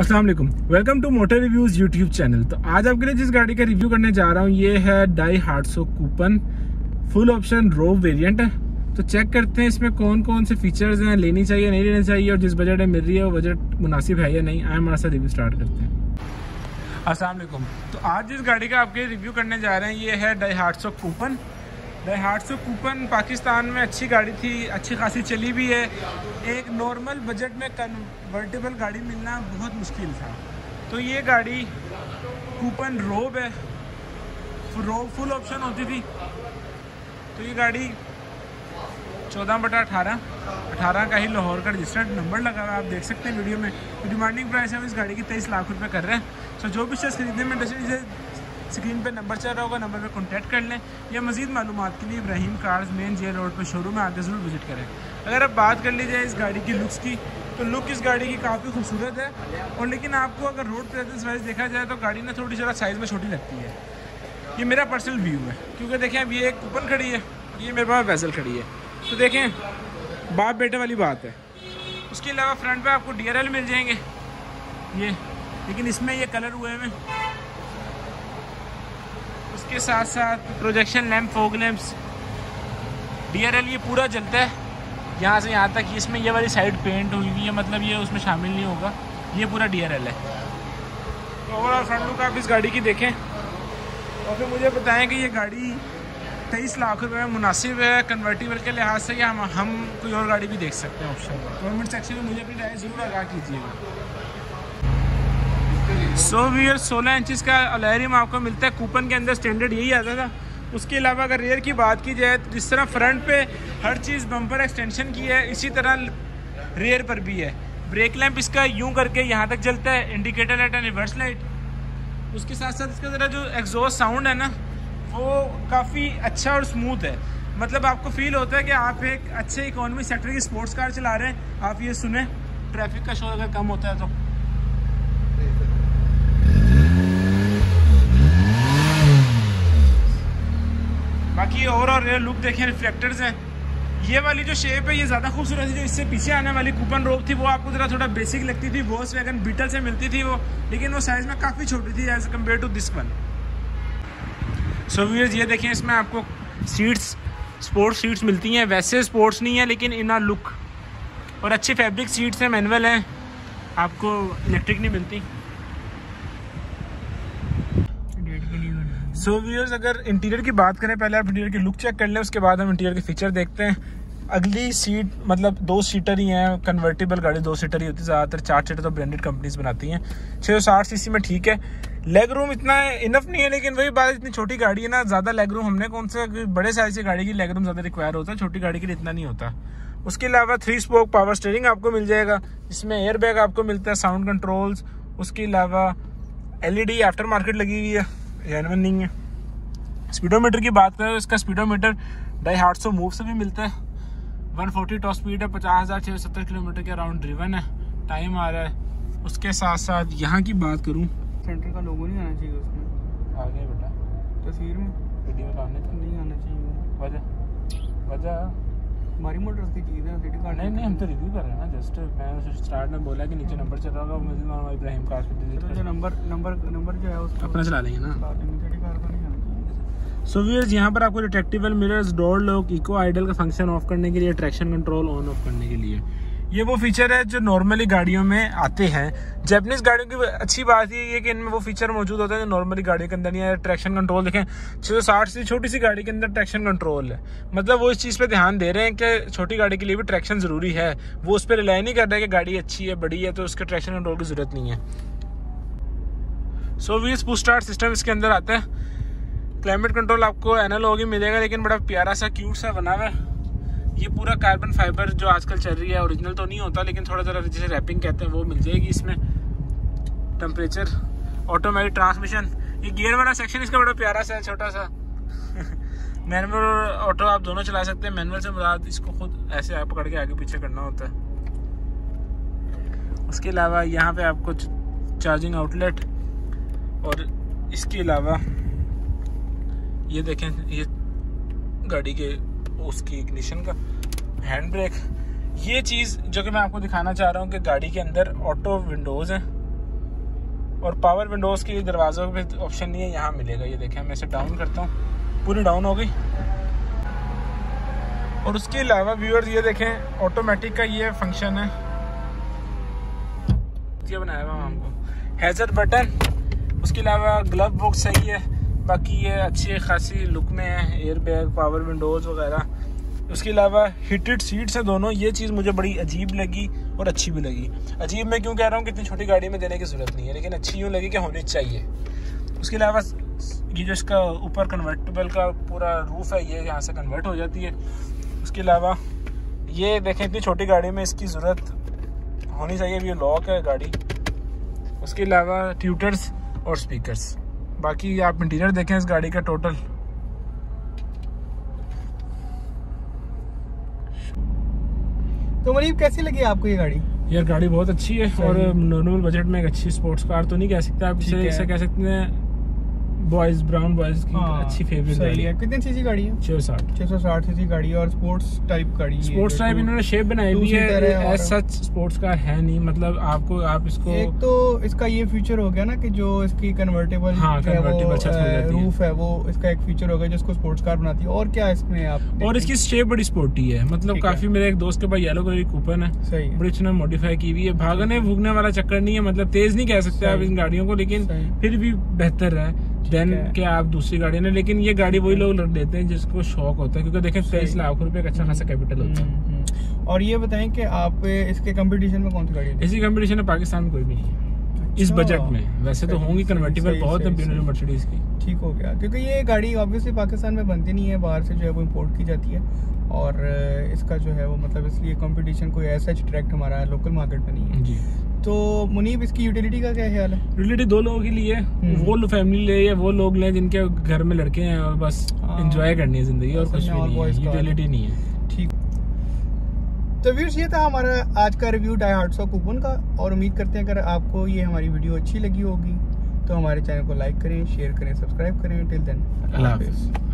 अस्सलाम वालेकुम। Two motor reviews YouTube channel तो आज आपके लिए जिस गाड़ी का रिव्यू करने जा रहा हूँ, ये है Daihatsu Copen. Full option रो वेरिएंट है। तो चेक करते हैं इसमें कौन कौन से फीचर्स हैं, लेनी चाहिए, नहीं लेनी चाहिए, और जिस बजट में मिल रही है, वो बजट मुनासिब है या नहीं आए हमारे साथ रिव्यू स्टार्ट करते हैं। वालेकुम। तो आज जिस गाड़ी का आपके रिव्यू करने जा रहे हैं, ये है डाई हार्टसो कूपन। हार्ट कूपन पाकिस्तान में अच्छी गाड़ी थी, अच्छी खासी चली भी है। एक नॉर्मल बजट में कन्वर्टेबल गाड़ी मिलना बहुत मुश्किल था। तो ये गाड़ी कूपन रोब है। रोब फुल ऑप्शन होती थी। तो ये गाड़ी चौदह बटा अठारह अठारह का ही लाहौर का रजिस्टर्ड नंबर लगा हुआ है। आप देख सकते हैं वीडियो में। डिमांडिंग प्राइस है इस गाड़ी की तेईस लाख रुपये कर रहे हैं। सो जो भी शख्स खरीदने में इंटरेस्टेड स्क्रीन पे नंबर चल रहा होगा, नंबर पे कांटेक्ट कर लें। या मजीद मालूम के लिए Ibrahim cars main J road पर शोरूम में आके ज़रूर विज़िट करें। अगर आप बात कर ली जाए इस गाड़ी की लुक्स की तो लुक इस गाड़ी की काफ़ी खूबसूरत है। और लेकिन आपको अगर रोड प्रेजेंस वाइज देखा जाए तो गाड़ी ना थोड़ी ज़रा साइज़ में छोटी लगती है। ये मेरा पर्सनल व्यू है। क्योंकि देखें, अब ये एक कूपन खड़ी है। ये मेरे पास वैसल खड़ी है। तो देखें, बाप बेटे वाली बात है। उसके अलावा फ्रंट पे आपको डी मिल जाएँगे। ये, लेकिन इसमें ये कलर हुए हैं। उसके साथ साथ projection lamp fog lamps D ये पूरा जलता है। यहाँ से यहाँ तक इसमें ये वाली साइड पेंट हुई हुई है मतलब ये उसमें शामिल नहीं होगा। ये पूरा डीआरएल है। तो ओवरऑल फ्रंट लुक आप इस गाड़ी की देखें। और फिर मुझे बताएँ कि ये गाड़ी तेईस लाख रुपये में मुनासिब है कन्वर्टिबल के लिहाज से, या हम हम कोई और गाड़ी भी देख सकते हैं ऑप्शन गवर्नमेंट सेक्शन में मुझे अपनी राय ज़रूर आगाह कीजिएगा। सौ वीयर सोलह इंचज़ का अलहरिम आपको मिलता है। कूपन के अंदर स्टैंडर्ड यही आता था। उसके अलावा अगर रेयर की बात की जाए तो जिस तरह फ्रंट पे हर चीज़ बम्पर एक्सटेंशन की है, इसी तरह रेयर पर भी है। ब्रेक लैंप इसका यूँ करके यहाँ तक जलता है। Indicator light and reverse light उसके साथ साथ इसका ज़रा जो एग्जॉस्ट साउंड है ना, वो काफ़ी अच्छा और स्मूथ है। मतलब आपको फील होता है कि आप एक अच्छे इकोनॉमी सेक्टर की स्पोर्ट्स कार चला रहे हैं। आप ये सुने ट्रैफ़िक का शोर अगर कम होता है तो बाकी और और लुक देखें रिफ्लेक्टर्स हैं। ये वाली जो शेप है, ये ज़्यादा खूबसूरत है, जो इससे पीछे आने वाली कूपन रोप थी, वो आपको ज़रा थोड़ा बेसिक लगती थी वोस वैगन बीटल से मिलती थी वो, लेकिन वो साइज़ में काफ़ी छोटी थी as compare to this one so viewers ये देखें, इसमें आपको सीट्स स्पोर्ट्स सीट्स मिलती हैं। वैसे स्पोर्ट्स नहीं है, लेकिन इन लुक और अच्छी फैब्रिक सीट्स हैं मैनुअल हैं। आपको इलेक्ट्रिक नहीं मिलती। सो व्यूअर्स अगर इंटीरियर की बात करें, पहले आप इंटीरियर की लुक चेक कर लें, उसके बाद हम इंटीरियर के फीचर देखते हैं। अगली सीट मतलब दो सीटर ही हैं कन्वर्टेबल गाड़ी दो सीटर ही होती है, ज़्यादातर चार सीटर तो ब्रांडेड कंपनीज़ बनाती हैं। छः सौ साठ सी में ठीक है। लेग रूम इतना इनफ नहीं है, लेकिन वही बात, इतनी छोटी गाड़ी है ना, ज़्यादा लेग रूम हमने कौन सा बड़े साइज़ की गाड़ी की लेग रूम ज़्यादा रिक्वायर होता है, छोटी गाड़ी के लिए इतना नहीं होता। उसके अलावा थ्री स्पोक पावर स्टेयरिंग आपको मिल जाएगा इसमें एयर बैग आपको मिलता है साउंड कंट्रोल्स उसके अलावा एल एलईडी आफ्टर मार्केट लगी हुई है। जेनवन नहीं है। स्पीडोमीटर की बात करें तो इसका स्पीडोमीटर ढाई आठ सौ मूव से भी मिलता है। 140 टॉप स्पीड है पचास हज़ार छः सत्तर किलोमीटर के अराउंड ड्रिवन है। टाइम आ रहा है। उसके साथ साथ यहाँ की बात करूँ सेंटर का लोगो नहीं आना चाहिए उसमें। आगे बेटा। तस्वीर में? वीडियो में आने नहीं आना चाहिए। वजह? वजह? हमारी मोटर की चीज़ है सिटी कार्ड नहीं नहीं हम तो रिव्यू कर रहे हैं ना जस्ट मैं स्टार्ट में बोला कि नीचे नंबर चल रहा होगा मुझे नॉर्मल इब्राहिम कार पे जो नंबर नंबर नंबर जो है उसको अपना चला लेंगे ना सिटी कार्ड का नहीं सो व्यूअर्स यहाँ पर आपको retractable mirrors door lock eco idle का फ़ंक्शन ऑफ़ करने के लिए ट्रैक्शन कंट्रोल ऑन ऑफ़ करने के लिए। ये वो फीचर है जो नॉर्मली गाड़ियों में आते हैं। जैपनीज गाड़ियों की अच्छी बात ये कि इनमें वो फीचर मौजूद होता है जो नॉर्मली गाड़ियों के अंदर नहीं है ट्रैक्शन कंट्रोल देखें। छः सौ साठ से छोटी सी गाड़ी के अंदर ट्रैक्शन कंट्रोल है। मतलब वो इस चीज़ पे ध्यान दे रहे हैं कि छोटी गाड़ी के लिए भी ट्रैक्शन ज़रूरी है। वो उस पर रिलाई नहीं कर रहे कि गाड़ी अच्छी है, बड़ी है तो उसके ट्रैक्शन कंट्रोल की ज़रूरत नहीं है। सो वी स्पू स्टार्ट सिस्टम इसके अंदर आता है। क्लाइमेट कंट्रोल आपको एनालॉग ही मिलेगा, लेकिन बड़ा प्यारा सा क्यूट सा बना हुआ है। ये पूरा कार्बन फाइबर जो आजकल चल रही है ओरिजिनल तो नहीं होता, लेकिन थोड़ा ज़रा जिसे रैपिंग कहते हैं, वो मिल जाएगी इसमें। टेम्परेचर ऑटोमेटिक ट्रांसमिशन ये गियर वाला सेक्शन इसका बड़ा प्यारा सा है, छोटा सा। मैनुअल और ऑटो आप दोनों चला सकते हैं। मैनुअल से मुराद इसको खुद ऐसे आप पकड़ के आगे पीछे करना होता है। उसके अलावा यहाँ पे आपको चार्जिंग आउटलेट और इसके अलावा ये देखें, ये गाड़ी के उसकी इग्निशन का हैंड ब्रेक ये चीज़ जो कि मैं आपको दिखाना चाह रहा हूँ कि गाड़ी के अंदर ऑटो विंडोज़ हैं और पावर विंडोज़ के दरवाज़ों पे ऑप्शन नहीं है, यहाँ मिलेगा। ये देखें, मैं इसे डाउन करता हूँ। पूरी डाउन हो गई। और उसके अलावा व्यूअर्स ये देखें ऑटोमेटिक का ये फ़ंक्शन है। ये बनाया हुआ हमको। हैजर बटन उसके अलावा ग्लव बॉक्स सही है बाकी ये अच्छी खासी लुक में है एयर बैग पावर विंडोज़ वगैरह। उसके अलावा हीटेड सीट्स हैं दोनों, ये चीज़ मुझे बड़ी अजीब लगी और अच्छी भी लगी। अजीब मैं क्यों कह रहा हूँ कि इतनी छोटी गाड़ी में देने की ज़रूरत नहीं है, लेकिन अच्छी यूँ लगी कि होनी चाहिए। उसके अलावा ये जो इसका ऊपर कन्वर्टेबल का पूरा रूफ है, ये यहाँ से कन्वर्ट हो जाती है। उसके अलावा ये देखें, इतनी छोटी गाड़ी में इसकी ज़रूरत होनी चाहिए अभी लॉक है गाड़ी। उसके अलावा ट्यूटर्स और स्पीकर्स बाकी आप इंटीरियर देखें इस गाड़ी का टोटल तो मरीब कैसी लगी आपको ये गाड़ी? यार गाड़ी बहुत अच्छी है और नॉर्मल बजट में एक अच्छी स्पोर्ट्स कार तो नहीं कह सकते आप। इसे कह सकते हैं। बॉयज़ ब्राउन बॉयज़ की हाँ, अच्छी फेवरेट गाड़ी। है। कितनी सीसी गाड़ी है? छः साठ। 660 सीसी गाड़ी है और स्पोर्ट्स टाइप गाड़ी है। स्पोर्ट्स टाइप इन्होंने शेप बनाई हुई है एज सच स्पोर्ट्स कार है नहीं। मतलब आपको आप इसको एक तो इसका ये फीचर हो गया ना कि जो इसकी कन्वर्टेबल हाँ, हो है। रूफ है। वो इसका एक फीचर हो गया जिसको स्पोर्ट्स कार बनाती है। और क्या इसमें आप और इसकी शेप बड़ी स्पोर्टी है। मतलब काफ़ी मेरे एक दोस्त के पास येलो कलर की कूपन है। सही बड़ी अच्छी मॉडिफाई की हुई है। भागने भूगने वाला चक्कर नहीं है। मतलब तेज नहीं कह सकते आप इन गाड़ियों को लेकिन फिर भी बेहतर है। देन। के आप दूसरी गाड़ी ने लेकिन ये गाड़ी वही लोग लेते हैं जिसको शौक होता है क्योंकि देखें तेईस लाख रुपए का अच्छा खासा कैपिटल होता है। हम्म, हम्म। और ये बताएँ कि आप इसके कंपटीशन में कौन सी गाड़ी है इसी कंपटीशन में पाकिस्तान में कोई भी नहीं है। इस अच्छा। बजट में। वैसे तो होंगी कन्वर्टिबल बहुत है बीनर मर्सिडीज की। ठीक हो गया क्योंकि ये गाड़ी ऑब्वियसली पाकिस्तान में बनती नहीं है बाहर से जो है वो इम्पोर्ट की जाती है। और इसका जो है वो मतलब इसलिए कंपटीशन कोई ऐसा डायरेक्ट हमारा लोकल मार्केट में नहीं है। जी। तो मुनीब इसकी यूटिलिटी का क्या ख्याल है? रिलेटिव दो लोगों के लिए हम्म। वो फैमिली ले या वो लोग लें जिनके घर में लड़के हैं और बस हाँ। एंजॉय करनी है ज़िंदगी और कुछ भी नहीं है। है। यूटिलिटी नहीं है। ठीक। तो व्यूर्स ये था हमारा आज का review Daihatsu Copen का और उम्मीद करते हैं अगर आपको ये हमारी वीडियो अच्छी लगी होगी तो हमारे चैनल को लाइक करें शेयर करें सब्सक्राइब करें। टिल देन अल्लाह हाफिज़।